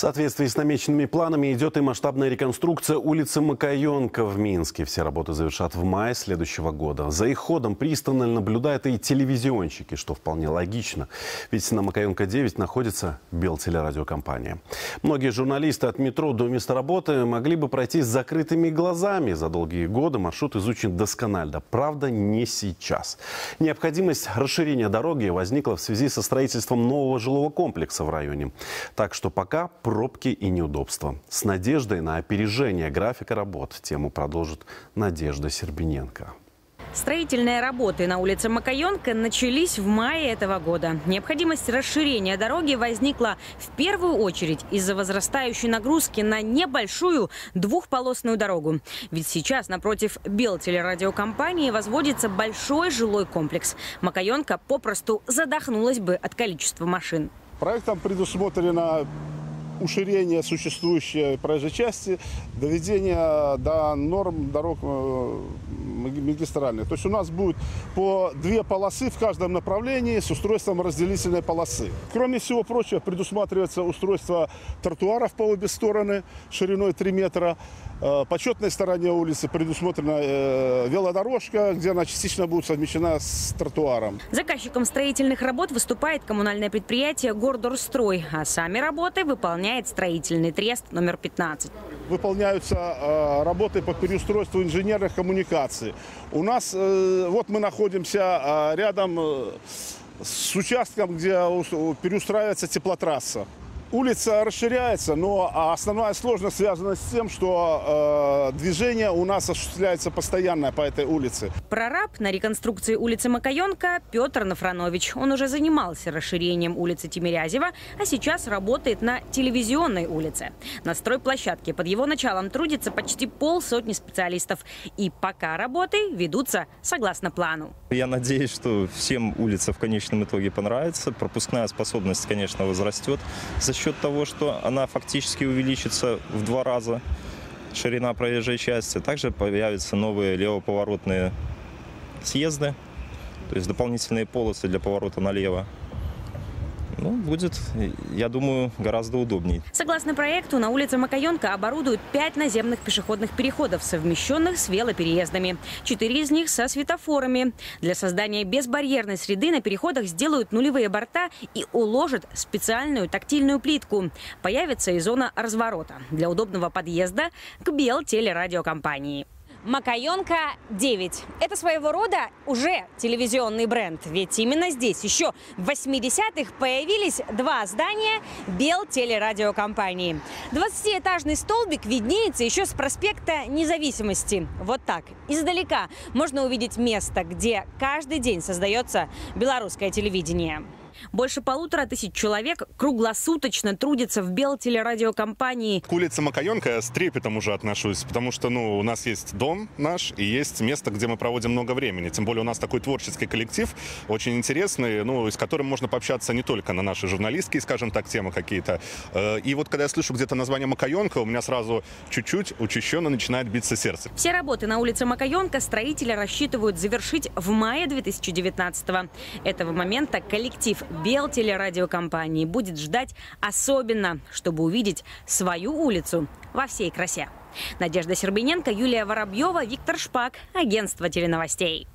В соответствии с намеченными планами идет и масштабная реконструкция улицы Макаенко в Минске. Все работы завершат в мае следующего года. За их ходом пристально наблюдают и телевизионщики, что вполне логично. Ведь на Макаенко 9 находится Белтелерадиокомпания. Многие журналисты от метро до места работы могли бы пройти с закрытыми глазами. За долгие годы маршрут изучен досконально. Правда, не сейчас. Необходимость расширения дороги возникла в связи со строительством нового жилого комплекса в районе. Так что пока пробки и неудобства. С надеждой на опережение графика работ тему продолжит Надежда Сербиненко. Строительные работы на улице Макаенко начались в мае этого года. Необходимость расширения дороги возникла в первую очередь из-за возрастающей нагрузки на небольшую двухполосную дорогу. Ведь сейчас напротив Белтелерадиокомпании возводится большой жилой комплекс. Макаенко попросту задохнулась бы от количества машин. Проектом предусмотрено уширение существующей проезжей части, доведение до норм дорог э, магистральных. То есть у нас будет по две полосы в каждом направлении с устройством разделительной полосы. Кроме всего прочего, предусматривается устройство тротуаров по обе стороны шириной 3 метра. Э, по четной стороне улицы предусмотрена э, велодорожка, где она частично будет совмещена с тротуаром. Заказчиком строительных работ выступает коммунальное предприятие «Гордорстрой», а сами работы выполняет строительный трест номер 15 выполняются э, работы по переустройству инженерных коммуникаций. У нас, э, вот мы находимся э, рядом с участком, где переустраивается теплотрасса. Улица расширяется, но основная сложность связана с тем, что э, движение у нас осуществляется постоянно по этой улице. Прораб на реконструкции улицы Макаенко Петр Нафранович. Он уже занимался расширением улицы Тимирязева, а сейчас работает на телевизионной улице. На стройплощадке под его началом трудится почти полсотни специалистов. И пока работы ведутся согласно плану. Я надеюсь, что всем улица в конечном итоге понравится. Пропускная способность, конечно, возрастет за счет того, что она фактически увеличится в два раза, ширина проезжей части. Также появятся новые левоповоротные съезды, то есть дополнительные полосы для поворота налево ну, будет, я думаю, гораздо удобнее. Согласно проекту, на улице Макаенко оборудуют пять наземных пешеходных переходов, совмещенных с велопереездами. Четыре из них со светофорами. Для создания безбарьерной среды на переходах сделают нулевые борта и уложат специальную тактильную плитку. Появится и зона разворота для удобного подъезда к Белтелерадиокомпании. Макаенко 9. Это своего рода уже телевизионный бренд. Ведь именно здесь еще в 80-х появились два здания Белтелерадиокомпании. 20-этажный столбик виднеется еще с проспекта Независимости. Вот так. Издалека можно увидеть место, где каждый день создается белорусское телевидение. Больше полутора тысяч человек круглосуточно трудятся в Белтелерадиокомпании. К улице Макаенко с трепетом уже отношусь, потому что ну, у нас есть дом наш и есть место, где мы проводим много времени. Тем более у нас такой творческий коллектив, очень интересный, ну, с которым можно пообщаться не только на наши журналистские, скажем так, темы какие-то. Э, и вот когда я слышу где-то название Макаенко, у меня сразу чуть-чуть учащенно начинает биться сердце. Все работы на улице Макаенко строители рассчитывают завершить в мае 2019 -го. Этого момента коллектив Белтелерадиокомпании будет ждать особенно, чтобы увидеть свою улицу во всей красе. Надежда Сербиненко, Юлия Воробьева, Виктор Шпак, агентство теленовостей.